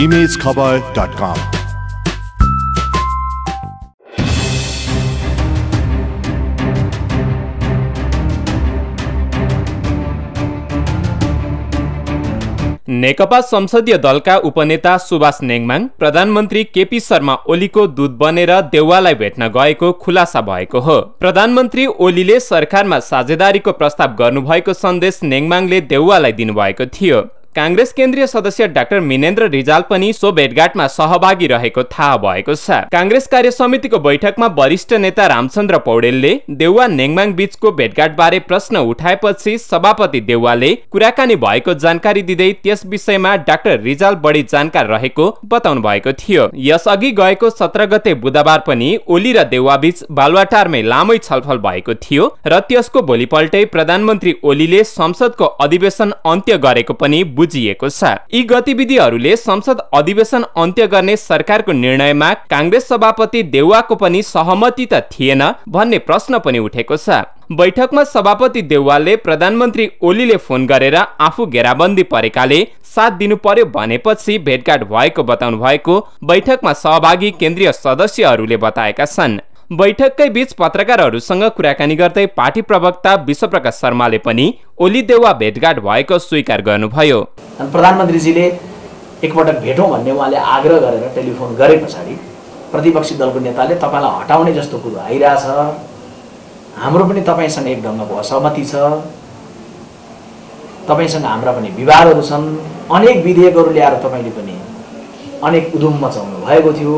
imagekhabar.com. नेकपा संसदीय दलका उपनेता सुभाष नेङमाङ प्रधानमन्त्री केपी शर्मा ओलीको दूत बनेर देउवालाई भेट्न गएको खुलासा भएको हो प्रधानमन्त्री ओलीले सरकारमा साझेदारीको प्रस्ताव गर्नुभएको सन्देश नेङमाङले देउवालाई दिनुभएको थियो काङ्ग्रेस केन्द्रीय सदस्य डाक्टर मिनेन्द्र रिजाल पनि सो भेटघाटमा सहभागी रहेको थाहा भएको छ। काङ्ग्रेस कार्य समितिको बैठकमा वरिष्ठ नेता रामचन्द्र पौडेलले देउवा नेङमाङ बीचको भेटघाट बारे प्रश्न उठाएपछि सभापति देउवाले कुराकानी भएको जानकारी दिँदै त्यस विषयमा डाक्टर रिजाल बढी जानकार रहेको बताउनु भएको थियो। यसअघि गएको सत्र गते बुधबार पनि ओली र देउवा बीच बालुवाटारमै लामै छलफल भएको थियो र त्यसको भोलिपल्टै प्रधानमन्त्री ओलीले संसदको अधिवेशन अन्त्य गरेको पनि बुझिएको छ। यी गतिविधिहरूले संसद अधिवेशन अन्त्य गर्ने सरकारको निर्णयमा काङ्ग्रेस सभापति देउवाको पनि सहमति त थिएन भन्ने प्रश्न पनि उठेको छ। बैठकमा सभापति देउवालले प्रधानमन्त्री ओलीले फोन गरेर आफू घेराबन्दी परेकाले साथ दिनु पर्यो भनेपछि भेटघाट भएको बताउनु भएको बैठकमा सहभागी केन्द्रीय सदस्यहरूले बताएका छन्। बैठककै बीच पत्रकारहरूसँग कुराकानी गर्दै पार्टी प्रवक्ता विश्वप्रकाश शर्माले पनि ओली देउवा भेटघाट भएको स्वीकार गर्नुभयो। प्रधानमन्त्रीजीले एकपटक भेटौँ भन्ने उहाँले आग्रह गरेर टेलिफोन गरे पछाडि प्रतिपक्षी दलको नेताले तपाईँलाई हटाउने जस्तो कुरो आइरहेछ। हाम्रो पनि तपाईँसँग एक ढङ्गको असहमति छ। तपाईँसँग हाम्रा पनि विवादहरू छन्। अनेक विधेयकहरू ल्याएर तपाईँले पनि अनेक उधुम मचाउनु भएको थियो।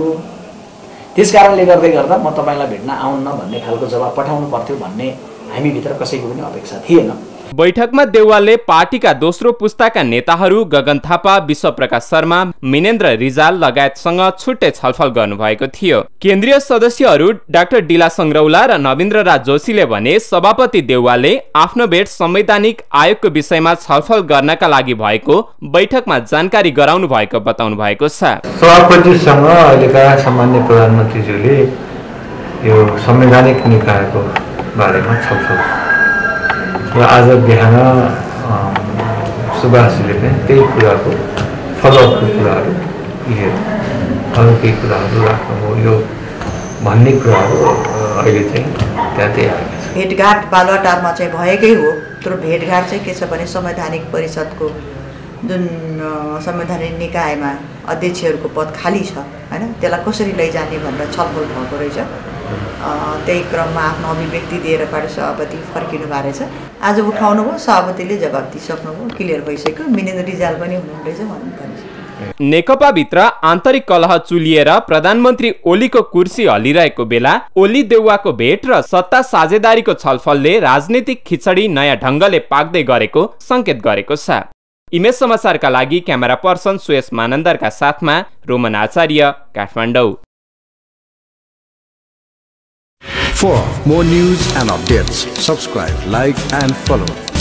त्यस कारणले गर्दै गर्दा म तपाईँलाई भेट्न आउन्न भन्ने खालको जवाब पठाउनु पर्थ्यो भन्ने हामीभित्र कसैको पनि अपेक्षा थिएन। बैठकमा देउवालले पार्टीका दोस्रो पुस्ताका नेताहरू गगन थापा विश्वप्रकाश शर्मा मिनेन्द्र रिजाल लगायतसँग छुट्टै छलफल गर्नुभएको थियो। केन्द्रीय सदस्यहरू डाक्टर डिला सङ्ग्रौला र नवीन्द्र राज जोशीले भने सभापति देउवालले आफ्नो भेट संवैधानिक आयोगको विषयमा छलफल गर्नका लागि भएको बैठकमा जानकारी गराउनु भएको बताउनु भएको छ। सभापतिसँग अहिलेका सामान्य प्रधानमन्त्रीज्यूले यो संवैधानिक निकायको बारेमा छलफल र आज बिहान सुभाषजीले पनि त्यही कुराको फलोअपको कुराहरू लिएर अरू केही कुराहरू राख्नुभयो यो भन्ने कुराहरू अहिले चाहिँ त्यहाँ त्यही आएका छ भेटघाट बालुवाटारमा चाहिँ भएकै हो तर भेटघाट चाहिँ के छ भने संवैधानिक परिषदको जुन संवैधानिक निकायमा अध्यक्षहरूको पद खाली छ होइन? त्यसलाई कसरी लैजाने भनेर छलफल भएको रहेछ। त्यही क्रममा आफ्नो अभिव्यक्ति दिएर पार्टी सभापति फर्किनु भएको रहेछ। आज उठाउनु भयो सभापतिले जवाब दिइसक्नुभयो क्लियर भइसक्यो। मिनेन्द्र रिजाल पनि हुनुहुँदैछ भन्नु नेकपाभित्र आन्तरिक कलह चुलिएर प्रधानमन्त्री ओलीको कुर्सी हलिरहेको बेला ओली देउवाको भेट र सत्ता साझेदारीको छलफलले राजनीतिक खिचडी नयाँ ढङ्गले पाक्दै गरेको सङ्केत गरेको छ। इमेज समाचारका लागि क्यामेरा पर्सन सुयस मानन्दरका साथमा Roman Acharya Kathmandu. For more news and updates, subscribe, like, and follow